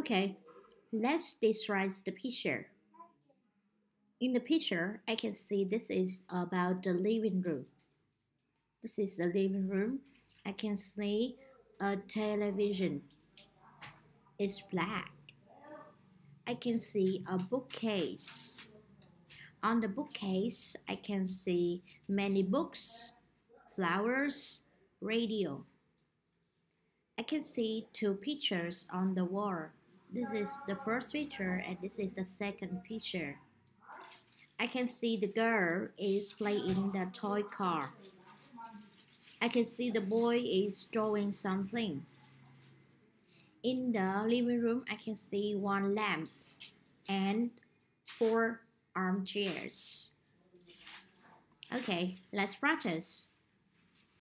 Okay, let's describe the picture. In the picture, I can see this is about the living room. This is the living room. I can see a television. It's black. I can see a bookcase. On the bookcase, I can see many books, flowers, radio. I can see two pictures on the wall. This is the first picture and this is the second picture. I can see the girl is playing the toy car. I can see the boy is drawing something. In the living room, I can see one lamp and four armchairs. Okay, let's practice.